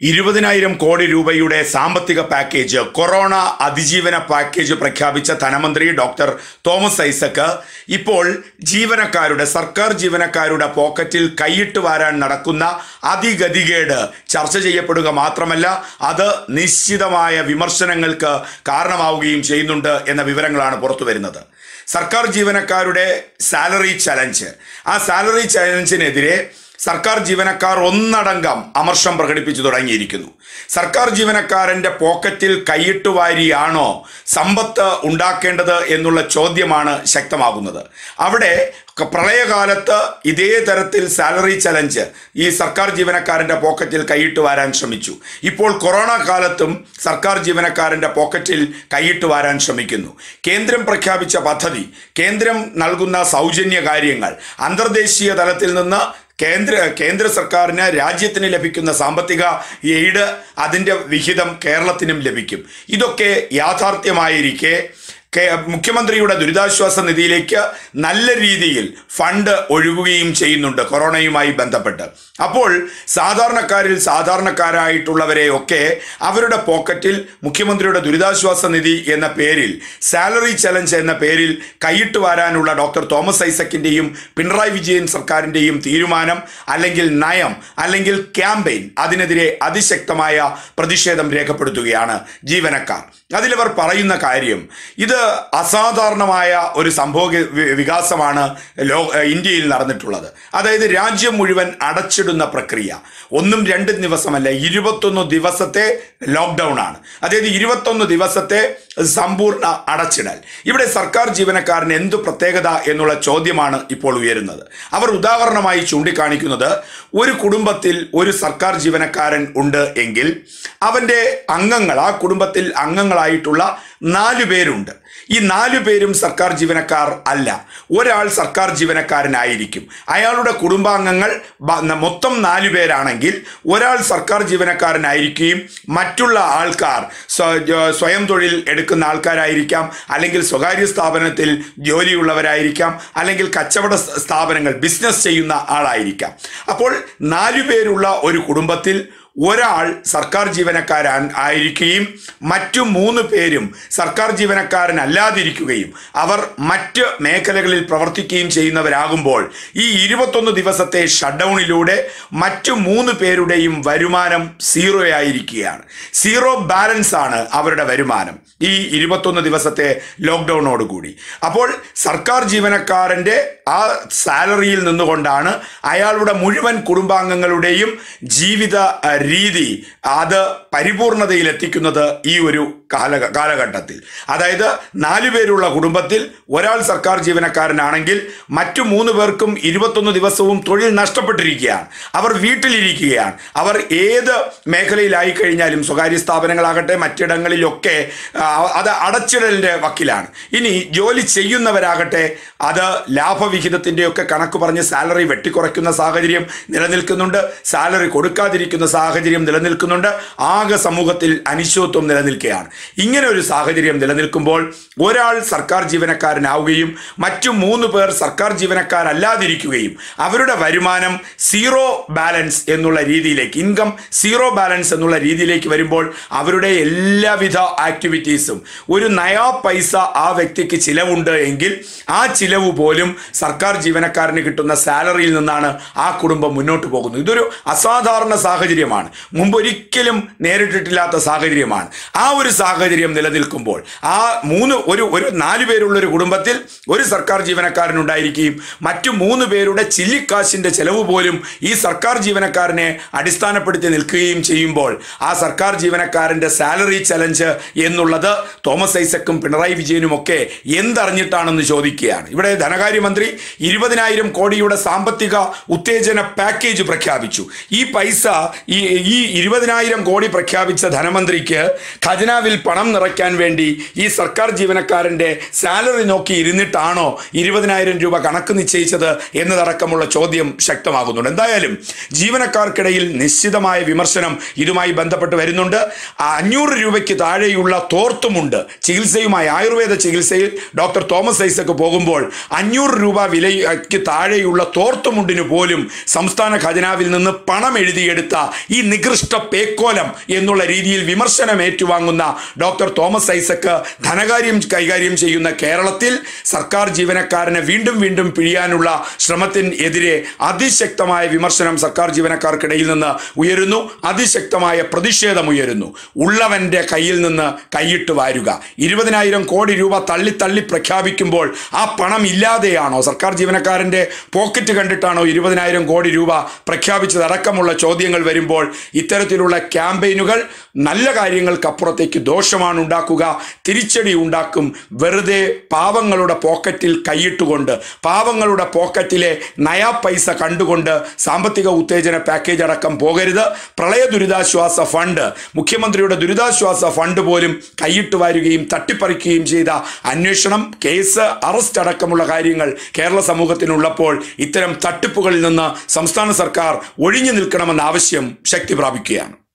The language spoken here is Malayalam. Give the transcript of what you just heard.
ഇരുപതിനായിരം കോടി രൂപയുടെ സാമ്പത്തിക പാക്കേജ് കൊറോണ അതിജീവന പാക്കേജ് പ്രഖ്യാപിച്ച ധനമന്ത്രി ഡോക്ടർ തോമസ് ഐസക്ക് ഇപ്പോൾ ജീവനക്കാരുടെ സർക്കാർ ജീവനക്കാരുടെ പോക്കറ്റിൽ കൈയിട്ട് വാരാൻ നടക്കുന്ന അതിഗതികേട് ചർച്ച ചെയ്യപ്പെടുക മാത്രമല്ല അത് നിശ്ചിതമായ വിമർശനങ്ങൾക്ക് കാരണമാവുകയും ചെയ്യുന്നുണ്ട് എന്ന വിവരങ്ങളാണ് പുറത്തു വരുന്നത്. സർക്കാർ ജീവനക്കാരുടെ സാലറി ചലഞ്ച്. ആ സാലറി ചലഞ്ചിനെതിരെ സർക്കാർ ജീവനക്കാർ ഒന്നടങ്കം അമർഷം പ്രകടിപ്പിച്ചു തുടങ്ങിയിരിക്കുന്നു. സർക്കാർ ജീവനക്കാരന്റെ പോക്കറ്റിൽ കൈയിട്ട് വാരിയാണോ സമ്പത്ത് ഉണ്ടാക്കേണ്ടത് എന്നുള്ള ചോദ്യമാണ് ശക്തമാകുന്നത്. അവിടെ പ്രളയകാലത്ത് ഇതേ തരത്തിൽ സാലറി ചലഞ്ച് ഈ സർക്കാർ ജീവനക്കാരന്റെ പോക്കറ്റിൽ കൈയിട്ട് വാരാൻ ശ്രമിച്ചു. ഇപ്പോൾ കൊറോണ കാലത്തും സർക്കാർ ജീവനക്കാരന്റെ പോക്കറ്റിൽ കൈയിട്ട് വാരാൻ ശ്രമിക്കുന്നു. കേന്ദ്രം പ്രഖ്യാപിച്ച പദ്ധതി കേന്ദ്രം നൽകുന്ന സൗജന്യ കാര്യങ്ങൾ അന്തർദേശീയ തലത്തിൽ നിന്ന് കേന്ദ്ര കേന്ദ്ര സർക്കാരിന് രാജ്യത്തിന് ലഭിക്കുന്ന സാമ്പത്തിക എയ്ഡ് അതിന്റെ വിഹിതം കേരളത്തിനും ലഭിക്കും. ഇതൊക്കെ യാഥാർത്ഥ്യമായിരിക്കെ മുഖ്യമന്ത്രിയുടെ ദുരിതാശ്വാസ നിധിയിലേക്ക് നല്ല രീതിയിൽ ഫണ്ട് ഒഴുകുകയും ചെയ്യുന്നുണ്ട് കൊറോണയുമായി ബന്ധപ്പെട്ട്. അപ്പോൾ സാധാരണക്കാരിൽ സാധാരണക്കാരായിട്ടുള്ളവരെയൊക്കെ അവരുടെ പോക്കറ്റിൽ മുഖ്യമന്ത്രിയുടെ ദുരിതാശ്വാസ നിധി എന്ന പേരിൽ സാലറി ചലഞ്ച് എന്ന പേരിൽ കൈയിട്ട് വരാനുള്ള ഡോക്ടർ തോമസ് ഐസക്കിന്റെയും പിണറായി വിജയൻ സർക്കാരിന്റെയും തീരുമാനം അല്ലെങ്കിൽ നയം അല്ലെങ്കിൽ ക്യാമ്പയിൻ അതിനെതിരെ അതിശക്തമായ പ്രതിഷേധം രേഖപ്പെടുത്തുകയാണ് ജീവനക്കാർ. അതിലവർ പറയുന്ന കാര്യം ഇത് അസാധാരണമായ ഒരു സംഭവ വികാസമാണ് ലോ ഇന്ത്യയിൽ നടന്നിട്ടുള്ളത്. അതായത് രാജ്യം മുഴുവൻ അടച്ചിടുന്ന പ്രക്രിയ. ഒന്നും രണ്ടും ദിവസമല്ല ഇരുപത്തൊന്ന് ദിവസത്തെ ലോക്ക്ഡൗൺ ആണ്. അതായത് ഇരുപത്തൊന്ന് ദിവസത്തെ സമ്പൂർണ അടച്ചിടൽ. ഇവിടെ സർക്കാർ ജീവനക്കാരന് എന്തു പ്രത്യേകത എന്നുള്ള ചോദ്യമാണ് ഇപ്പോൾ ഉയരുന്നത്. അവർ ഉദാഹരണമായി ചൂണ്ടിക്കാണിക്കുന്നത് ഒരു കുടുംബത്തിൽ ഒരു സർക്കാർ ജീവനക്കാരൻ ഉണ്ട് എങ്കിൽ അവന്റെ അംഗങ്ങൾ ആ കുടുംബത്തിൽ അംഗങ്ങളായിട്ടുള്ള നാലു പേരുണ്ട്. ഈ നാലു പേരും സർക്കാർ ജീവനക്കാർ അല്ല. ഒരാൾ സർക്കാർ ജീവനക്കാരനായിരിക്കും. അയാളുടെ കുടുംബാംഗങ്ങൾ മൊത്തം നാലു പേരാണെങ്കിൽ ഒരാൾ സർക്കാർ ജീവനക്കാരനായിരിക്കുകയും മറ്റുള്ള ആൾക്കാർ സ്വയം തൊഴിൽ എടുക്കുന്ന ആൾക്കാരായിരിക്കാം. അല്ലെങ്കിൽ സ്വകാര്യ സ്ഥാപനത്തിൽ ജോലിയുള്ളവരായിരിക്കാം. അല്ലെങ്കിൽ കച്ചവട സ്ഥാപനങ്ങൾ ബിസിനസ് ചെയ്യുന്ന ആളായിരിക്കാം. അപ്പോൾ നാലു പേരുള്ള ഒരു കുടുംബത്തിൽ ഒരാൾ സർക്കാർ ജീവനക്കാരൻ ആയിരിക്കുകയും മറ്റു മൂന്ന് പേരും സർക്കാർ ജീവനക്കാരനല്ലാതിരിക്കുകയും അവർ മറ്റ് മേഖലകളിൽ പ്രവർത്തിക്കുകയും ചെയ്യുന്നവരാകുമ്പോൾ ഈ ഇരുപത്തൊന്ന് ദിവസത്തെ ഷട്ട്ഡൗണിലൂടെ മറ്റു മൂന്ന് പേരുടെയും വരുമാനം സീറോ ആയിരിക്കുകയാണ് സീറോ ബാലൻസ് ആണ് അവരുടെ വരുമാനം ഈ ഇരുപത്തൊന്ന് ദിവസത്തെ ലോക്ക്ഡൗണോട് കൂടി അപ്പോൾ സർക്കാർ ജീവനക്കാരന്റെ ആ സാലറിയിൽ നിന്നുകൊണ്ടാണ് അയാളുടെ മുഴുവൻ കുടുംബാംഗങ്ങളുടെയും ജീവിത രീതി അത് പരിപൂർണതയിൽ എത്തിക്കുന്നത് ഈ ഒരു കാല കാലഘട്ടത്തിൽ. അതായത് നാലു പേരുള്ള കുടുംബത്തിൽ ഒരാൾ സർക്കാർ ജീവനക്കാരനാണെങ്കിൽ മറ്റു മൂന്ന് പേർക്കും ഇരുപത്തൊന്ന് ദിവസവും തൊഴിൽ നഷ്ടപ്പെട്ടിരിക്കുകയാണ്. അവർ വീട്ടിലിരിക്കുകയാണ്. അവർ ഏത് മേഖലയിലായി കഴിഞ്ഞാലും സ്വകാര്യ സ്ഥാപനങ്ങളാകട്ടെ മറ്റിടങ്ങളിലൊക്കെ അത് അടച്ചിടലിന്റെ വക്കിലാണ്. ഇനി ജോലി ചെയ്യുന്നവരാകട്ടെ അത് ലാഭവിഹിതത്തിന്റെയൊക്കെ കണക്ക് പറഞ്ഞ് സാലറി വെട്ടിക്കുറയ്ക്കുന്ന സാഹചര്യം നിലനിൽക്കുന്നുണ്ട്. സാലറി കൊടുക്കാതിരിക്കുന്ന സാഹചര്യം നിലനിൽക്കുന്നുണ്ട്. ആകെ സമൂഹത്തിൽ അനിശ്ചിതത്വം നിലനിൽക്കുകയാണ്. ഇങ്ങനെ ഒരു സാഹചര്യം നിലനിൽക്കുമ്പോൾ ഒരാൾ സർക്കാർ ജീവനക്കാരനാവുകയും മറ്റു മൂന്ന് പേർ സർക്കാർ ജീവനക്കാരല്ലാതിരിക്കുകയും അവരുടെ വരുമാനം സീറോ ബാലൻസ് എന്നുള്ള രീതിയിലേക്ക് ഇൻകം സീറോ ബാലൻസ് എന്നുള്ള രീതിയിലേക്ക് വരുമ്പോൾ അവരുടെ എല്ലാവിധ ആക്ടിവിറ്റീസും ഒരു നയാ പൈസ ആ വ്യക്തിക്ക് ചിലവുണ്ട് എങ്കിൽ ആ ചിലവ് പോലും സർക്കാർ ജീവനക്കാരന് കിട്ടുന്ന സാലറിയിൽ നിന്നാണ് ആ കുടുംബം മുന്നോട്ട് പോകുന്നത്. ഇതൊരു അസാധാരണ സാഹചര്യമാണ്. മുമ്പ് ഒരിക്കലും നേരിട്ടിട്ടില്ലാത്ത സാഹചര്യമാണ്. ആ ഒരു സാഹചര്യം നിലനിൽക്കുമ്പോൾ ആ മൂന്ന് ഒരു ഒരു നാല് പേരുള്ള ഒരു കുടുംബത്തിൽ ഒരു സർക്കാർ ജീവനക്കാരനുണ്ടായിരിക്കുകയും മറ്റു മൂന്ന് പേരുടെ ചില്ലിക്കാശിന്റെ ചെലവ് പോലും ഈ സർക്കാർ ജീവനക്കാരനെ അടിസ്ഥാനപ്പെടുത്തി നിൽക്കുകയും ചെയ്യുമ്പോൾ ആ സർക്കാർ ജീവനക്കാരന്റെ സാലറി ചലഞ്ച് എന്നുള്ളത് തോമസ് ഐസക്കും പിണറായി വിജയനും ഒക്കെ എന്തറിഞ്ഞിട്ടാണെന്ന് ചോദിക്കുകയാണ്. ഇവിടെ ധനകാര്യമന്ത്രി ഇരുപതിനായിരം കോടിയുടെ സാമ്പത്തിക ഉത്തേജന പാക്കേജ് പ്രഖ്യാപിച്ചു. ഈ പൈസ ഈ ഈ ഇരുപതിനായിരം കോടി പ്രഖ്യാപിച്ച ധനമന്ത്രിക്ക് ഖജനാവിൽ പണം നിറയ്ക്കാൻ വേണ്ടി ഈ സർക്കാർ ജീവനക്കാരന്റെ സാലറി നോക്കി ഇരുന്നിട്ടാണോ ഇരുപതിനായിരം രൂപ കണക്ക് നിശ്ചയിച്ചത് എന്നതടക്കമുള്ള ചോദ്യം ശക്തമാകുന്നുണ്ട്. എന്തായാലും ജീവനക്കാർക്കിടയിൽ നിശ്ചിതമായ വിമർശനം ഇതുമായി ബന്ധപ്പെട്ട് വരുന്നുണ്ട്. അഞ്ഞൂറ് രൂപയ്ക്ക് താഴെയുള്ള തോർത്തുമുണ്ട്. ചികിത്സയുമായി ആയുർവേദ ചികിത്സയിൽ ഡോക്ടർ തോമസ് ഐസക്ക് പോകുമ്പോൾ അഞ്ഞൂറ് രൂപ വിലയ്ക്ക് താഴെയുള്ള തോർത്തുമുണ്ടിന് പോലും സംസ്ഥാന ഖജനാവിൽ നിന്ന് പണം എഴുതിയെടുത്ത ഈ നികൃഷ്ട പേക്കോലം എന്നുള്ള രീതിയിൽ വിമർശനം ഏറ്റുവാങ്ങുന്ന ഡോക്ടർ തോമസ് ഐസക്ക് ധനകാര്യം കൈകാര്യം ചെയ്യുന്ന കേരളത്തിൽ സർക്കാർ ജീവനക്കാരനെ വീണ്ടും വീണ്ടും പിഴിയാനുള്ള ശ്രമത്തിനെതിരെ അതിശക്തമായ വിമർശനം സർക്കാർ ജീവനക്കാർക്കിടയിൽ നിന്ന് ഉയരുന്നു. അതിശക്തമായ പ്രതിഷേധം ഉയരുന്നു. ഉള്ളവന്റെ കയ്യിൽ നിന്ന് കൈയിട്ട് വാരുക. ഇരുപതിനായിരം കോടി രൂപ തള്ളി തള്ളി പ്രഖ്യാപിക്കുമ്പോൾ ആ പണം ഇല്ലാതെയാണോ? സർക്കാർ ജീവനക്കാരന്റെ പോക്കറ്റ് കണ്ടിട്ടാണോ ഇരുപതിനായിരം കോടി രൂപ പ്രഖ്യാപിച്ചതടക്കമുള്ള ചോദ്യങ്ങൾ വരുമ്പോൾ ഇത്തരത്തിലുള്ള ക്യാമ്പയിനുകൾ നല്ല കാര്യങ്ങൾക്കപ്പുറത്തേക്ക് ദോഷമാണ് ഉണ്ടാക്കുക. തിരിച്ചടി ഉണ്ടാക്കും. വെറുതെ പാവങ്ങളുടെ പോക്കറ്റിൽ കൈയിട്ടുകൊണ്ട് പാവങ്ങളുടെ പോക്കറ്റിലെ നയാ പൈസ കണ്ടുകൊണ്ട് സാമ്പത്തിക ഉത്തേജന പാക്കേജ് അടക്കം പോകരുത്. പ്രളയ ദുരിതാശ്വാസ ഫണ്ട് മുഖ്യമന്ത്രിയുടെ ദുരിതാശ്വാസ ഫണ്ട് പോലും കൈയിട്ട് വാരുകയും തട്ടിപ്പറിക്കുകയും ചെയ്ത അന്വേഷണം കേസ് അറസ്റ്റ് അടക്കമുള്ള കാര്യങ്ങൾ കേരള സമൂഹത്തിനുള്ളപ്പോൾ ഇത്തരം തട്ടിപ്പുകളിൽ നിന്ന് സംസ്ഥാന സർക്കാർ ഒഴിഞ്ഞു നിൽക്കണമെന്ന ആവശ്യം ശക്തി പ്രാപിക്കുകയാണ്.